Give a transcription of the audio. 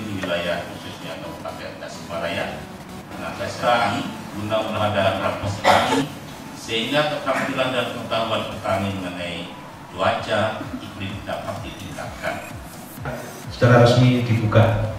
di wilayah khususnya Kabupaten Tasikmalaya nah, dengan petani guna mengadakan rapat petani sehingga keterampilan dan pengetahuan petani mengenai cuaca iklim dapat ditingkatkan. secara resmi dibuka.